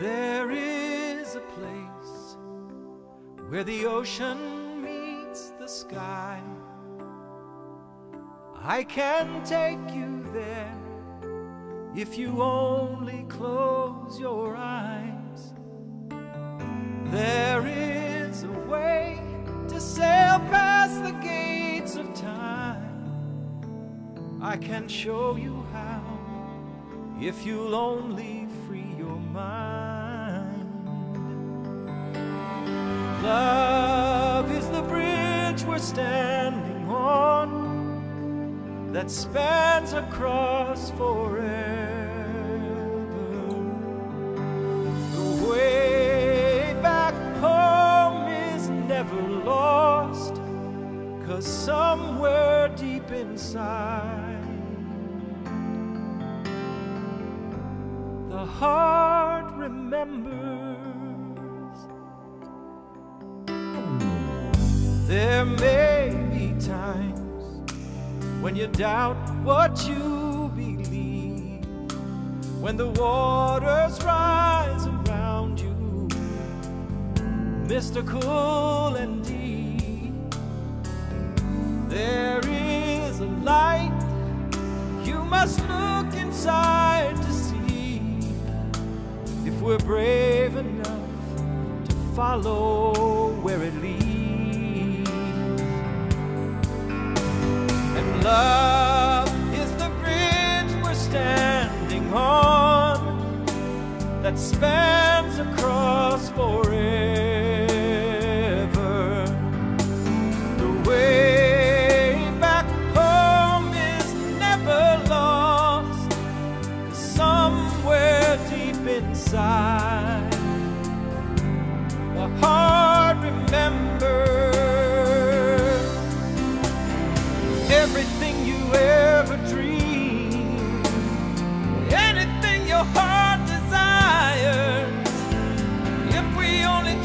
There is a place where the ocean meets the sky. I can take you there if you only close your eyes. There is a way to sail past the gates of time. I can show you how if you'll only free your mind. Standing on that spans across forever. The way back home is never lost, cause somewhere deep inside, the heart remembers. There may when you doubt what you believe, when the waters rise around you, mystical and deep. There is a light you must look inside to see if we're brave enough to follow where it leads. That spans across forever. The way back home is never lost, somewhere deep inside,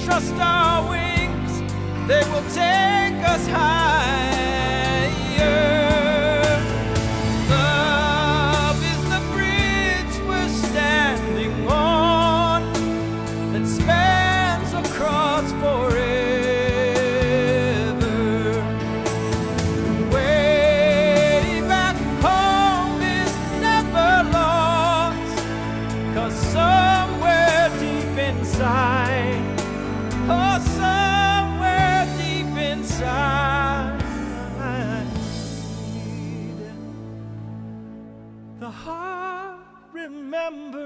trust our wings, they will take us higher. Love is the bridge we're standing on that spans across forever. Way back home is never lost, cause somewhere deep inside, inside, the heart remembers.